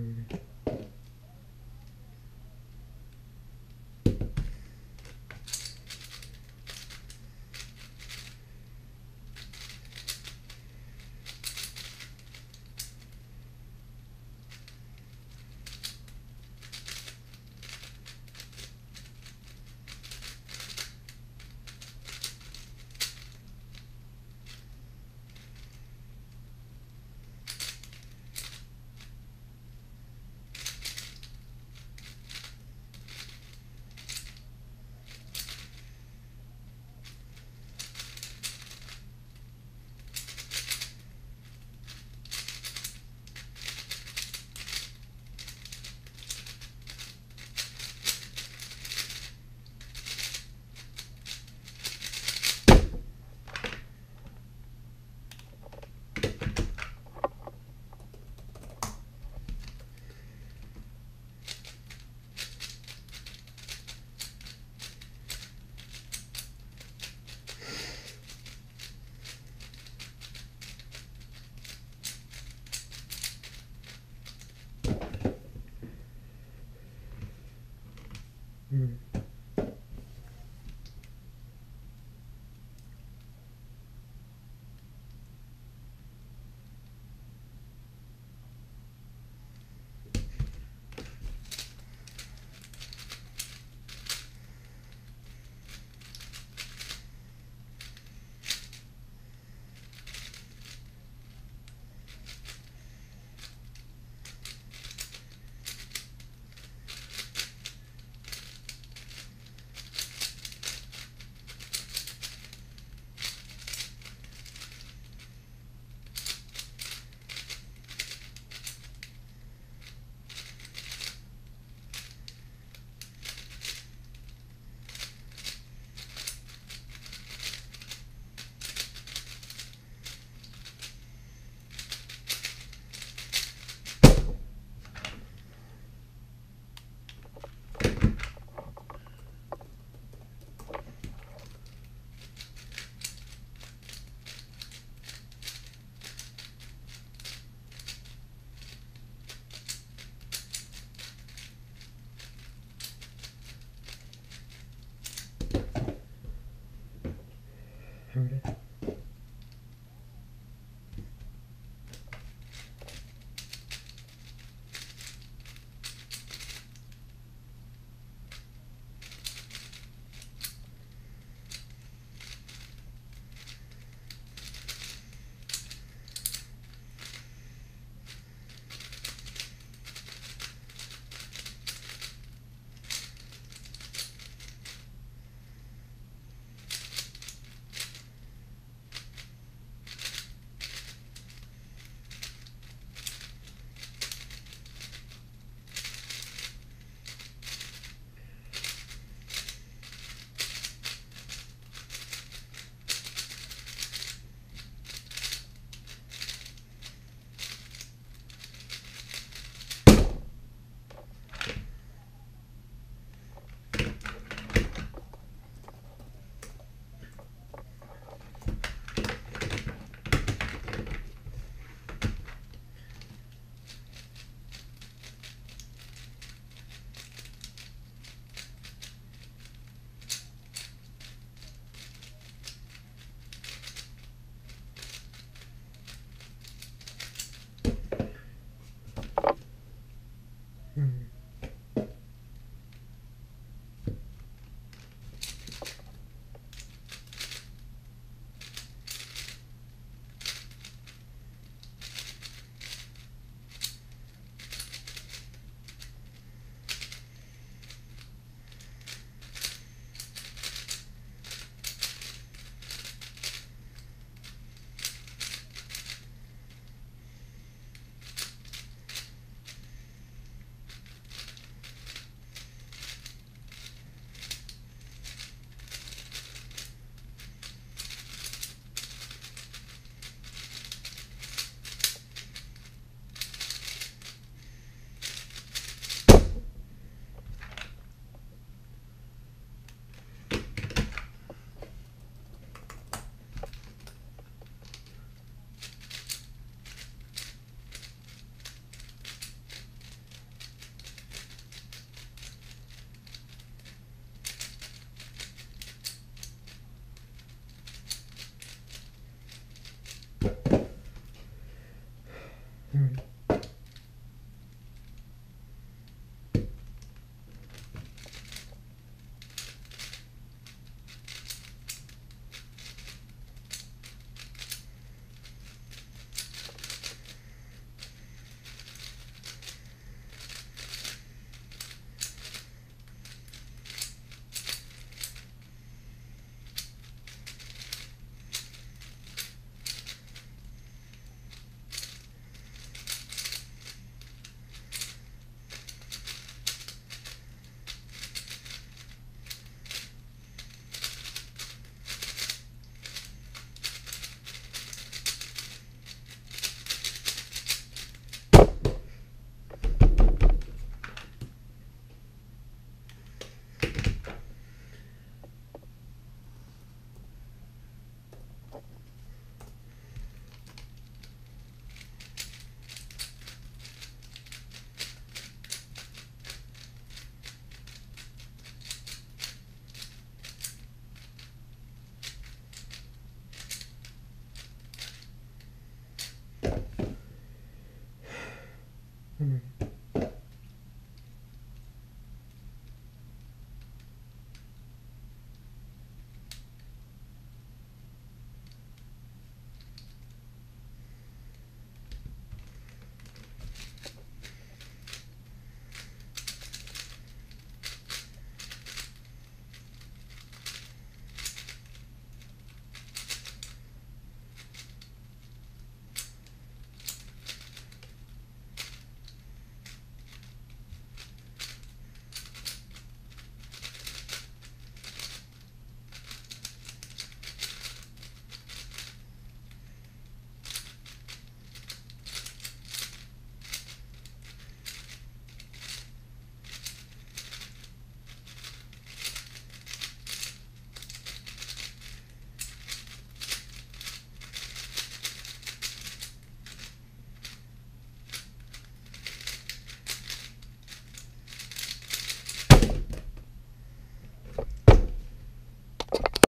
Okay.